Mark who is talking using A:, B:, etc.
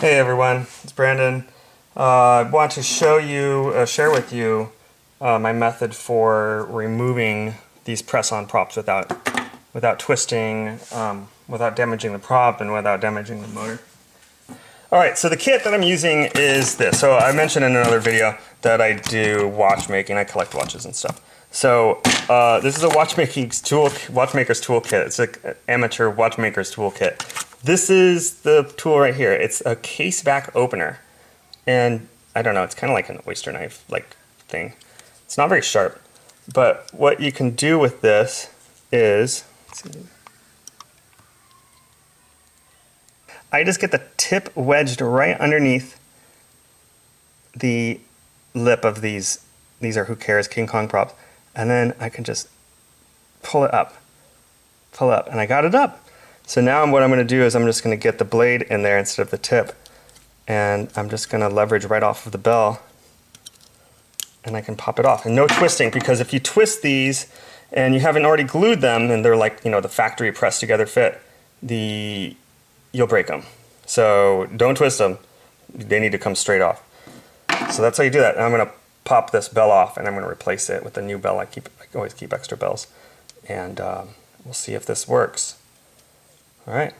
A: Hey everyone, it's Brandon. Uh, I want to show you, uh, share with you uh, my method for removing these press-on props without, without twisting, um, without damaging the prop, and without damaging the motor. Alright, so the kit that I'm using is this. So I mentioned in another video that I do watchmaking, I collect watches and stuff. So uh, this is a watchmaker's tool, watchmaker's toolkit. It's an amateur watchmaker's toolkit. This is the tool right here. It's a case back opener. And I don't know, it's kind of like an oyster knife like thing. It's not very sharp. But what you can do with this is, I just get the tip wedged right underneath the lip of these. These are Who Cares King Kong props. And then I can just pull it up, pull up, and I got it up. So now what I'm going to do is I'm just going to get the blade in there instead of the tip. And I'm just going to leverage right off of the bell. And I can pop it off. And no twisting, because if you twist these and you haven't already glued them, and they're like, you know, the factory pressed together fit, the you'll break them. So don't twist them. They need to come straight off. So that's how you do that. And I'm going to pop this bell off and I'm going to replace it with a new bell. I keep I always keep extra bells. And um, we'll see if this works. All right.